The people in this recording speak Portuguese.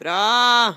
Bra!